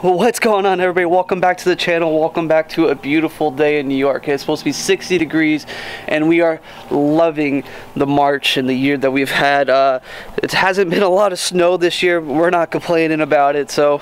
What's going on everybody? Welcome back to the channel. Welcome back to a beautiful day in New York. It's supposed to be 60 degrees and we are loving the March and the year that we've had. Uh, it hasn't been a lot of snow this year. We're not complaining about it. So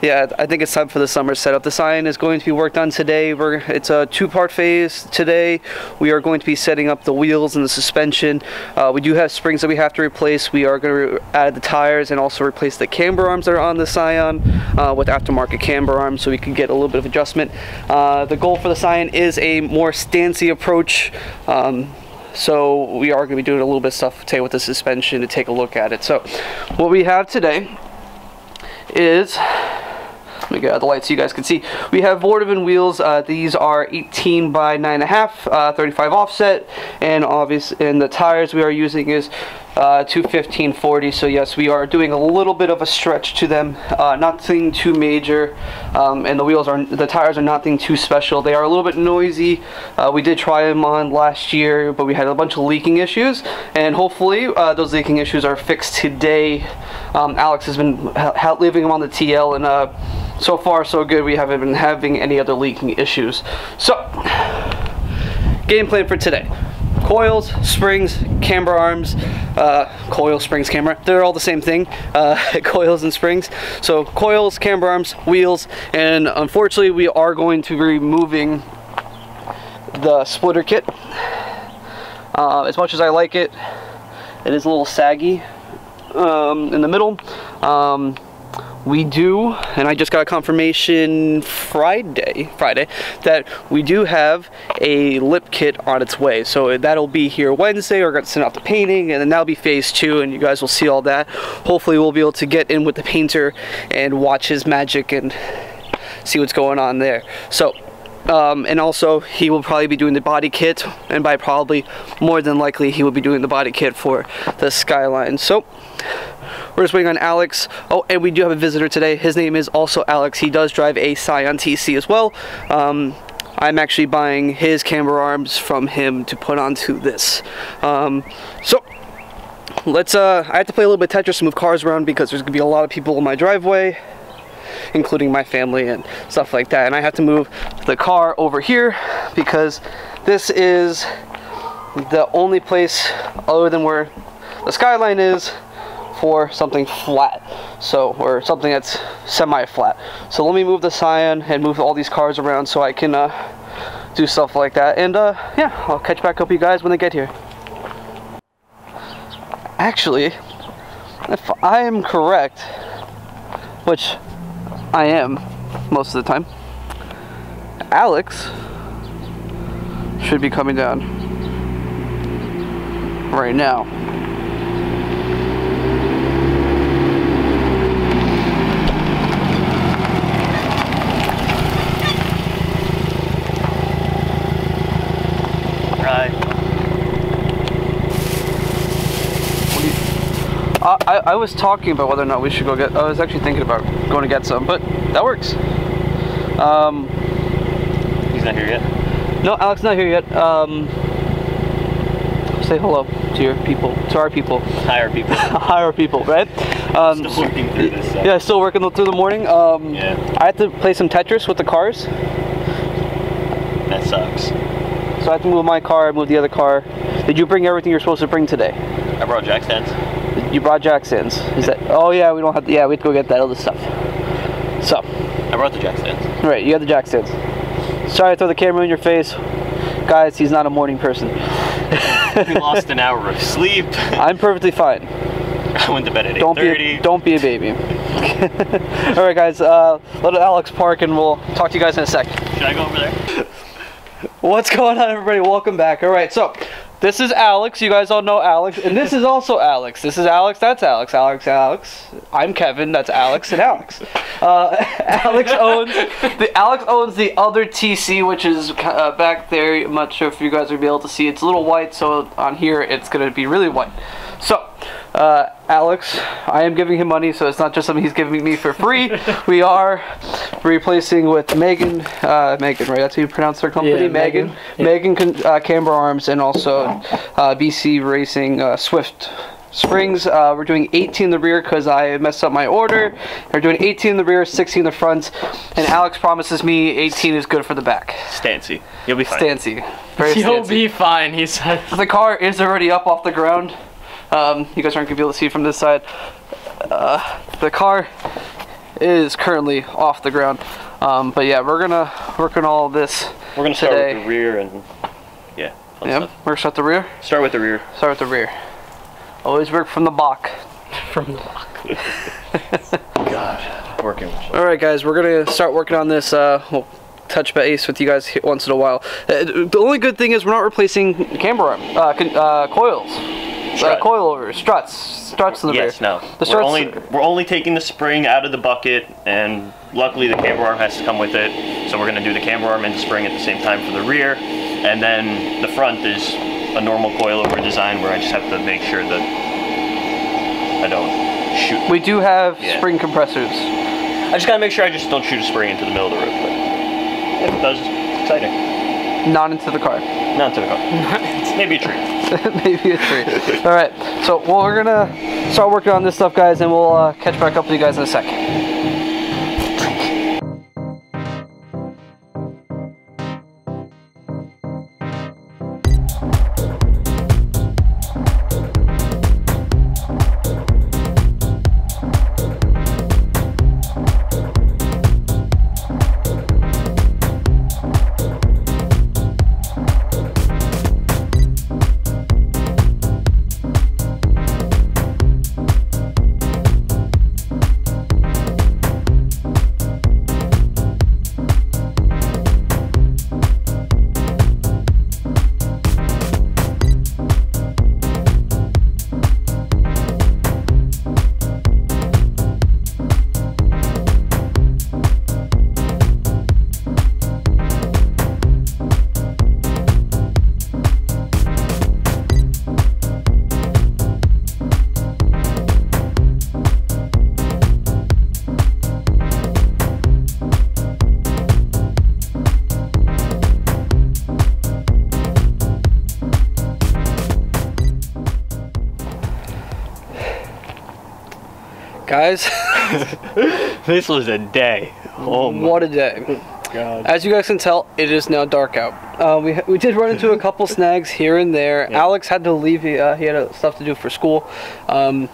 yeah, I think it's time for the summer setup. The Scion is going to be worked on today. We're, it's a two-part phase today. We are going to be setting up the wheels and the suspension. Uh, we do have springs that we have to replace. We are going to add the tires and also replace the camber arms that are on the Scion uh, with aftermarket camber arms so we can get a little bit of adjustment. Uh, the goal for the Scion is a more stancy approach. Um, so we are going to be doing a little bit of stuff today with the suspension to take a look at it. So what we have today is get out the light so you guys can see. We have Vordovan wheels. Uh, these are 18 by 9.5, uh, 35 offset, and obvious. And the tires we are using is uh, 21540. So yes, we are doing a little bit of a stretch to them. Uh, nothing too major, um, and the wheels are the tires are nothing too special. They are a little bit noisy. Uh, we did try them on last year, but we had a bunch of leaking issues, and hopefully uh, those leaking issues are fixed today. Um, Alex has been leaving them on the TL and uh, so far so good. We haven't been having any other leaking issues. So game plan for today. Coils springs camber arms uh, coil springs camber they're all the same thing uh, coils and springs. So coils camber arms wheels and unfortunately we are going to be removing the splitter kit. Uh, as much as I like it it is a little saggy um, in the middle. Um, we do, and I just got a confirmation Friday, Friday, that we do have a lip kit on its way. So that'll be here Wednesday. We're to send out the painting, and then that'll be phase two, and you guys will see all that. Hopefully, we'll be able to get in with the painter and watch his magic and see what's going on there. So um, and also he will probably be doing the body kit and by probably more than likely he will be doing the body kit for the skyline so we're just waiting on Alex. Oh, and we do have a visitor today. His name is also Alex. He does drive a Scion TC as well. Um, I'm actually buying his camber arms from him to put onto this. Um, so, let's, uh, I have to play a little bit Tetris to move cars around because there's gonna be a lot of people in my driveway including my family and stuff like that. And I have to move the car over here because this is the only place other than where the skyline is for something flat. So or something that's semi-flat. So let me move the Scion and move all these cars around so I can uh, do stuff like that. And uh, yeah I'll catch back up you guys when they get here. Actually if I am correct which I am most of the time Alex should be coming down right now I, was talking about whether or not we should go get, I was actually thinking about going to get some, but that works. Um, He's not here yet? No, Alex not here yet. Um, say hello to your people, to our people. Higher people. Higher people, right? Um, still working through this. So. Yeah, still working through the morning. Um, yeah. I had to play some Tetris with the cars. That sucks. So I had to move my car, move the other car. Did you bring everything you're supposed to bring today? I brought jack stands. You brought Jackson's. Is that? Oh yeah, we don't have. To, yeah, we have to go get that other stuff. So. I brought the jack stands. Right, you have the jack stands. Sorry to throw the camera in your face, guys. He's not a morning person. we lost an hour of sleep. I'm perfectly fine. I went to bed at 8:30. Don't be a, don't be a baby. All right, guys. Uh, let Alex park, and we'll talk to you guys in a sec. Should I go over there? What's going on, everybody? Welcome back. All right, so this is Alex. You guys all know Alex. And this is also Alex. This is Alex. That's Alex. Alex, Alex. I'm Kevin. That's Alex and Alex. Uh, Alex owns the Alex owns the other TC, which is uh, back there. I'm not sure if you guys will be able to see. It's a little white, so on here it's going to be really white. So, uh, Alex, I am giving him money, so it's not just something he's giving me for free. we are replacing with Megan, uh, Megan, right? That's how you pronounce her company, yeah, Megan. Megan, Megan, uh, Camber Arms, and also uh, BC Racing uh, Swift springs. Uh, we're doing 18 in the rear because I messed up my order. We're doing 18 in the rear, 16 in the front, and Alex promises me 18 is good for the back. Stancy. You'll be fine. Stancy. Very You'll stancy. be fine, he said. The car is already up off the ground. Um, you guys aren't gonna be able to see from this side. Uh, the car is currently off the ground. Um, but yeah, we're gonna work on all of this. We're gonna start Today. with the rear and yeah. fun Yep, stuff. we're gonna start the rear. Start with the rear. Start with the rear. Always work from the back. From the back. God, working. All right, guys, we're gonna start working on this. Uh, we'll touch base with you guys once in a while. Uh, the only good thing is we're not replacing camber arm, uh, uh, coils, uh, Strut. coilovers, struts, struts in the Yes, rear. no. The We're only we're only taking the spring out of the bucket, and luckily the camber arm has to come with it. So we're gonna do the camber arm and the spring at the same time for the rear, and then the front is a normal coilover design where I just have to make sure that I don't shoot. we do have Yeah. spring compressors. I just gotta make sure I just don't shoot a spring into the middle of the road. But if it does, it's exciting. Not into the car. Not into the car. Maybe a tree. Maybe a tree. All right. So we're gonna start working on this stuff, guys, and we'll uh, catch back up with you guys in a sec. Guys, This was a day. Oh my what a day. god. As you guys can tell, it is now dark out. Uh, we, we did run into a couple snags here and there. Yeah. Alex had to leave. He, uh, he had uh, stuff to do for school. Um,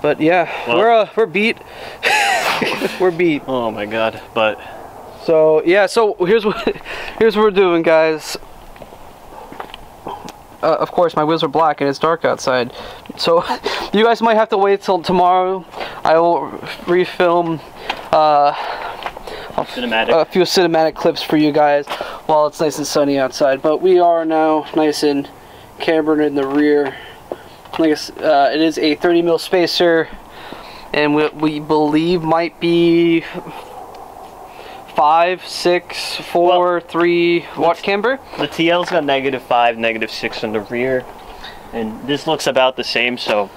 but yeah, Well- we're uh, we're beat. we're beat. Oh my god. But So yeah, so here's what here's what we're doing, guys. Uh, of course, my wheels are black and it's dark outside, so you guys might have to wait till tomorrow. I will refilm uh, cinematic. a few cinematic clips for you guys while it's nice and sunny outside. But we are now nice and cambered in the rear. Like uh, it is a 30 mil spacer, and we, we believe might be five, six, four, three watt camber. The TL's got negative five, negative six in the rear, and this looks about the same. So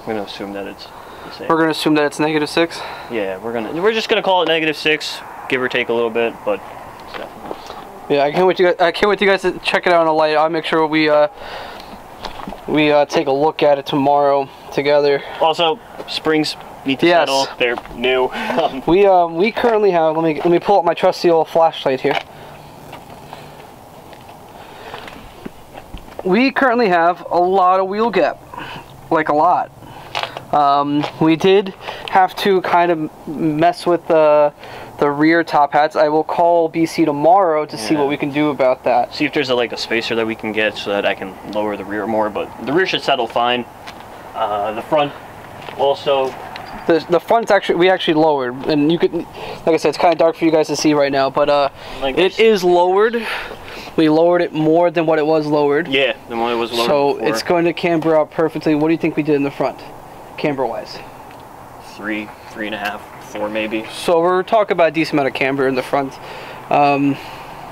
I'm gonna assume that it's the. We're gonna assume that it's negative six. yeah, we're gonna we're just gonna call it negative six, give or take a little bit, but it's definitely- Yeah, I can't wait you guys. I can't wait to you guys to check it out on the light. I'll make sure we uh we uh take a look at it tomorrow together. also springs need to Yes. settle. They're new. We um we currently have let me let me pull up my trusty old flashlight here. We currently have a lot of wheel gap, like a lot. Um, we did have to kind of mess with the the rear top hats. I will call BC tomorrow to see what we can do about that. see if there's a, like a spacer that we can get so that I can lower the rear more. But the rear should settle fine. Uh, the front also The the front's actually we actually lowered, and you could, like I said, it's kind of dark for you guys to see right now, but uh, Like it is lowered. We lowered it more than what it was lowered. yeah, the one it was lower. So before. it's going to camber out perfectly. What do you think we did in the front, camber wise? three, three and a half, four maybe. So we're talking about a decent amount of camber in the front. Um,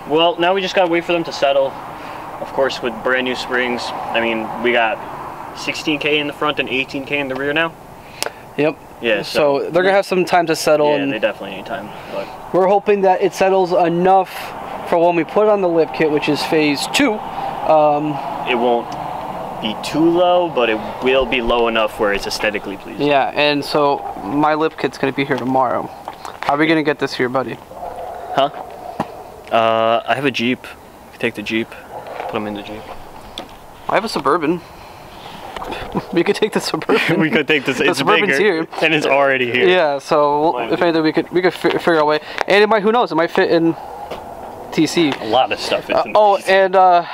Well, now we just gotta wait for them to settle. Of course, with brand new springs, I mean, we got 16k in the front and 18k in the rear now. yep. Yeah, So, so, they're gonna have some time to settle, yeah, and they definitely need time. But we're hoping that it settles enough for when we put on the lip kit, which is phase two. it won't be too low, but it will be low enough where it's aesthetically pleasing. Yeah, and so my lip kit's gonna be here tomorrow. How are we gonna get this here, buddy? Huh? Uh, I have a Jeep. Take the Jeep, put them in the Jeep. I have a suburban. we could take the suburban. we could take this. The It's Suburban's bigger, here. and it's already here. Yeah, so if be. anything, we could we could fi- figure out a way. And it might, who knows, it might fit in TC. A lot of stuff. Is Uh, in oh, and uh,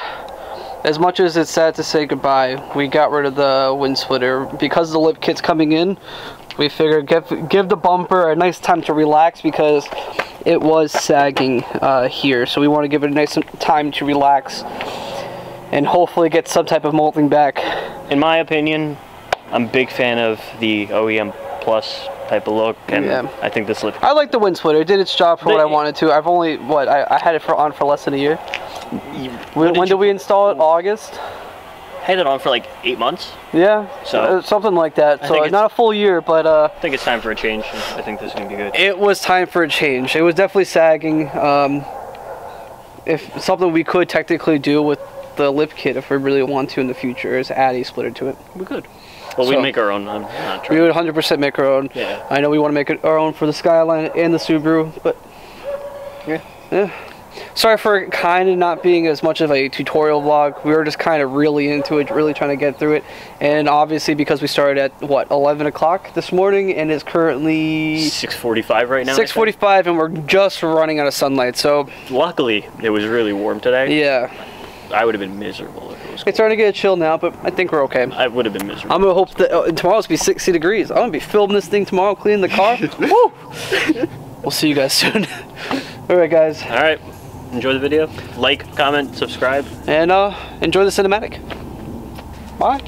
as much as it's sad to say goodbye, we got rid of the wind splitter because the lip kit's coming in. We figured give give the bumper a nice time to relax because it was sagging uh, here. So we want to give it a nice time to relax and hopefully get some type of molding back. in my opinion, I'm a big fan of the OEM Plus type of look, and Yeah. I think this lip. I like the wind splitter. It did its job for what I wanted to. I've only what I, I had it for on for less than a year. When, did when did you- we install it? August. had it on for like eight months. Yeah, So- uh, something like that. I So not a full year, but uh, I think it's time for a change. I think this is gonna be good. it was time for a change. It was definitely sagging. Um, if something we could technically do with the lip kit, if we really want to in the future, is add a splitter to it. We could. Well, So- we make our own. I'm not We would 100% make our own. Yeah. I know we want to make it our own for the Skyline and the Subaru, but Yeah. yeah. Sorry for kind of not being as much of a tutorial vlog. We were just kind of really into it, really trying to get through it. And obviously, because we started at what 11 o'clock this morning, and it's currently 6:45 right now. 6:45, and we're just running out of sunlight. So Luckily, it was really warm today. yeah, I would have been miserable if it was. it's starting to get chill now, but I think we're okay. I would have been miserable. I'm gonna hope that uh, tomorrow's be 60 degrees. I'm gonna be filming this thing tomorrow, cleaning the car. Woo! We'll see you guys soon. All right, guys, All right. Enjoy the video. Like, comment, subscribe. and uh, enjoy the cinematic. Bye.